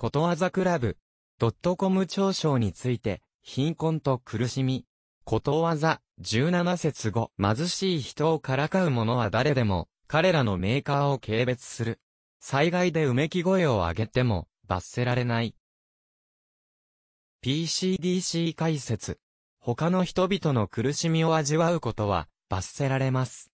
ことわざクラブ。ドットコム長賞について、貧困と苦しみ。ことわざ、17節後。貧しい人をからかう者は誰でも、彼らのメーカーを軽蔑する。災害でうめき声を上げても、罰せられない。PCDC 解説。他の人々の苦しみを味わうことは、罰せられます。